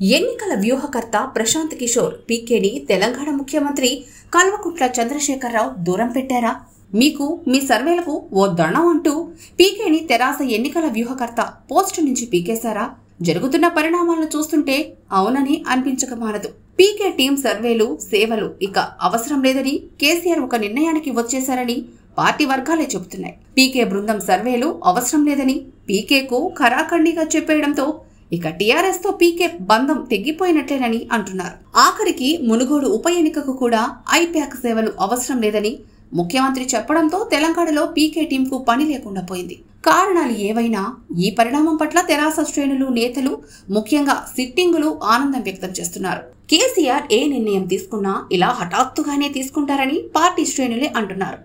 ఎన్నికల వ్యూహకర్త ప్రశాంత్ కిషోర్ పీకేని తెలంగాణ ముఖ్యమంత్రి కల్వకుంట్ల చంద్రశేఖరరావు దూరం పెట్టారా? మీకు మీ సర్వేలకు ఓ దణం అంటూ పీకేని తెరాస ఎన్నికల వ్యూహకర్త పోస్టు నుంచి పీకేశారా? జరుగుతున్న పరిణామాలను చూస్తుంటే అవునని అనిపించక మానదు. పీకే టీం సర్వేలు సేవలు ఇక అవసరం లేదని కేసీఆర్ ఒక నిర్ణయానికి వచ్చేశారని పార్టీ వర్గాలే చెబుతున్నాయి. పీకే బృందం సర్వేలు అవసరం లేదని పీకేకు ఖరాఖండిగా చెప్పేయడంతో ఇక టీఆర్ఎస్తో పీకే బంధం తెగిపోయినట్లేనని అంటున్నారు. ఆఖరికి మునుగోడు ఉప ఎన్నికకు కూడా ఐప్యాక్ సేవలు అవసరం లేదని ముఖ్యమంత్రి చెప్పడంతో తెలంగాణలో పీకే టీంకు పని లేకుండా పోయింది. కారణాలు ఏవైనా ఈ పరిణామం పట్ల తెరాస శ్రేణులు నేతలు ముఖ్యంగా సిట్టింగులు ఆనందం వ్యక్తం చేస్తున్నారు. కేసీఆర్ ఏ నిర్ణయం తీసుకున్నా ఇలా హఠాత్తుగానే తీసుకుంటారని పార్టీ శ్రేణులే అంటున్నారు.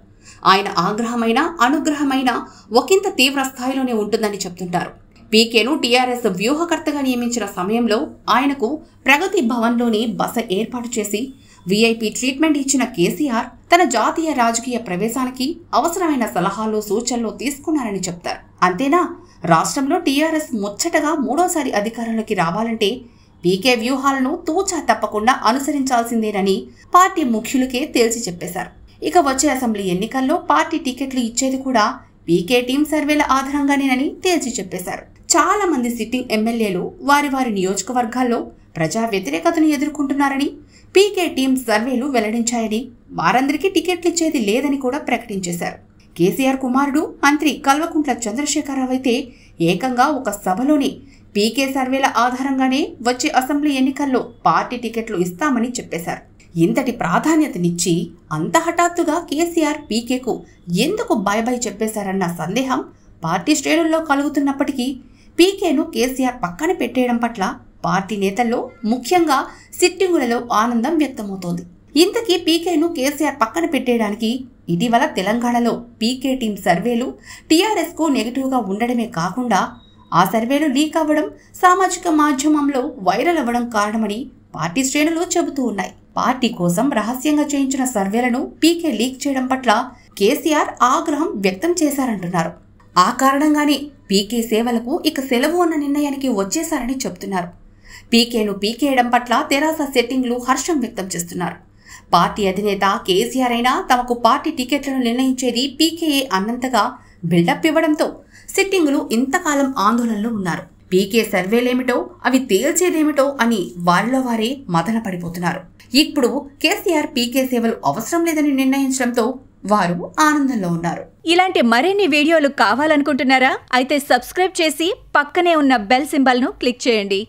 ఆయన ఆగ్రహమైన అనుగ్రహమైన ఒకంత తీవ్ర స్థాయిలోనే ఉంటుందని చెప్తుంటారు. పీకేను టీఆర్ఎస్ వ్యూహకర్తగా నియమించిన సమయంలో ఆయనకు ప్రగతి భవన్లోని బస ఏర్పాటు చేసి వీఐపీ ట్రీట్మెంట్ ఇచ్చిన కేసీఆర్ తన జాతీయ రాజకీయ ప్రవేశానికి అవసరమైన సలహాలు సూచనలు తీసుకున్నారని చెప్తారు. అంతేనా? రాష్ట్రంలో టీఆర్ఎస్ ముచ్చటగా మూడోసారి అధికారంలోకి రావాలంటే పీకే వ్యూహాలను తూచా తప్పకుండా అనుసరించాల్సిందేనని పార్టీ ముఖ్యులకే తేల్చి చెప్పేశారు. ఇక వచ్చే అసెంబ్లీ ఎన్నికల్లో పార్టీ టికెట్లు ఇచ్చేది కూడా పీకే టీం సర్వేల ఆధారంగానేనని తేల్చి చెప్పేశారు. చాలా మంది సిట్టింగ్ ఎమ్మెల్యేలు వారి వారి నియోజకవర్గాల్లో ప్రజా వ్యతిరేకతను ఎదుర్కొంటున్నారని పీకే టీం సర్వేలు వెల్లడించాయని వారందరికీ టికెట్లు ఇచ్చేది లేదని కూడా ప్రకటించేశారు. కేసీఆర్ కుమారుడు మంత్రి కల్వకుంట్ల చంద్రశేఖరరావు అయితే ఏకంగా ఒక సభలోనే పీకే సర్వేల ఆధారంగానే వచ్చే అసెంబ్లీ ఎన్నికల్లో పార్టీ టికెట్లు ఇస్తామని చెప్పేశారు. ఇంతటి ప్రాధాన్యతనిచ్చి అంత హఠాత్తుగా కేసీఆర్ పీకేకు ఎందుకు బై బై చెప్పేశారన్న సందేహం పార్టీ శ్రేణుల్లో కలుగుతున్నప్పటికీ పీకేను కేసీఆర్ పక్కన పెట్టేయడం పట్ల పార్టీ నేతల్లో ముఖ్యంగా సిట్టింగులలో ఆనందం వ్యక్తమవుతోంది. ఇంతకీ పీకేను కేసీఆర్ పక్కన పెట్టేయడానికి ఇటీవల తెలంగాణలో పీకే టీం సర్వేలు టీఆర్ఎస్ నెగిటివ్గా ఉండడమే కాకుండా ఆ సర్వేలు లీక్ అవ్వడం సామాజిక మాధ్యమంలో వైరల్ అవ్వడం కారణమని పార్టీ శ్రేణులు చెబుతూ ఉన్నాయి. పార్టీ కోసం రహస్యంగా చేయించిన సర్వేలను పీకే లీక్ చేయడం పట్ల కేసీఆర్ ఆగ్రహం వ్యక్తం చేశారంటున్నారు. ఆ కారణంగానే పీకే సేవలకు ఇక సెలవు అన్న నిర్ణయానికి వచ్చేశారని చెబుతున్నారు పీకేను పీకేయడం పట్ల తెరాస సెట్టింగ్లు హర్షం వ్యక్తం చేస్తున్నారు. పార్టీ అధినేత కేసీఆర్ అయినా తమకు పార్టీ టికెట్లను నిర్ణయించేది పీకేఏ అన్నంతగా బిల్డప్ ఇవ్వడంతో సిట్టింగులు ఇంతకాలం ఆందోళనలో ఉన్నారు. పీకే సర్వేలేమిటో అవి తేల్చేదేమిటో అని వారిలో వారే మదన పడిపోతున్నారు ఇప్పుడు కేసీఆర్ పీకే సేవలు అవసరం లేదని నిర్ణయించడంతో వారు ఆనందంలో ఉన్నారు. ఇలాంటి మరిన్ని వీడియోలు కావాలనుకుంటున్నారా? అయితే సబ్స్క్రైబ్ చేసి పక్కనే ఉన్న బెల్ సింబల్ను క్లిక్ చేయండి.